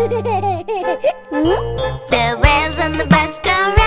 the wheels on the bus go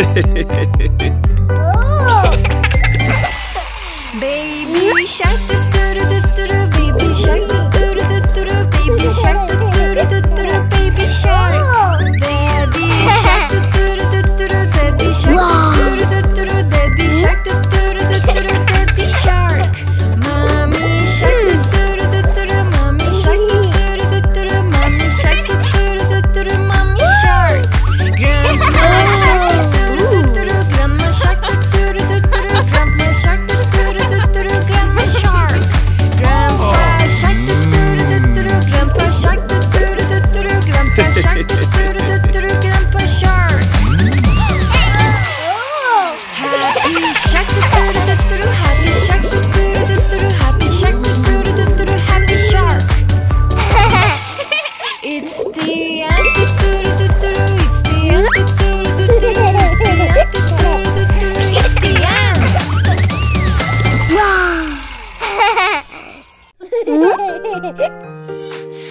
Oh. Baby shark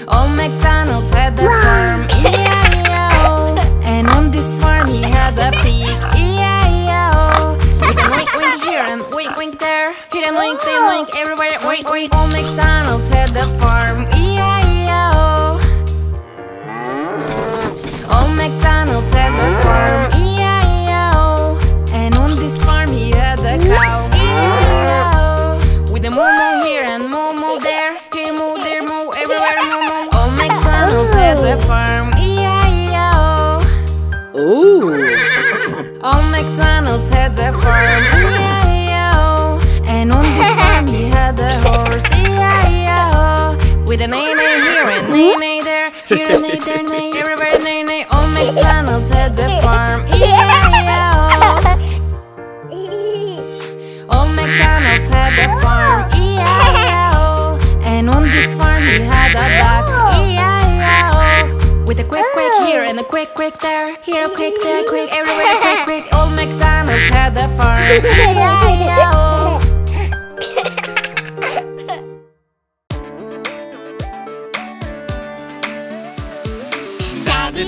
Old MacDonald's had a farm, E-I-E-O And on this farm he had a pig, E-I-E-O wink there. Hidden wink, wink, wink everywhere. Wink, wink. Old MacDonald's had the farm. Had a farm, E-I-E-I-O oh. And on this farm he had a cow, E-I-E-I-O oh. With a moo moo here and moo moo there. Here moo, there moo, everywhere Old MacDonald had a farm, E-I-E-I-O oh. Ooh. Old MacDonald had a farm, E-I-E-I-O And on the farm he had a horse, E-I-E-I-O With a neigh neigh here and neigh neigh there. Here and neigh there, neigh, everywhere neigh neigh Old MacDonald had a farm, E-I-E-I-O Old MacDonald had a farm, E-I-E-I-O And on this farm he had a duck, E-I-E-I-O With a quick quick here and a quick quick there. Here a quick, there quick, everywhere quick quick. Old MacDonald had a farm, E-I-E-I-O Daddy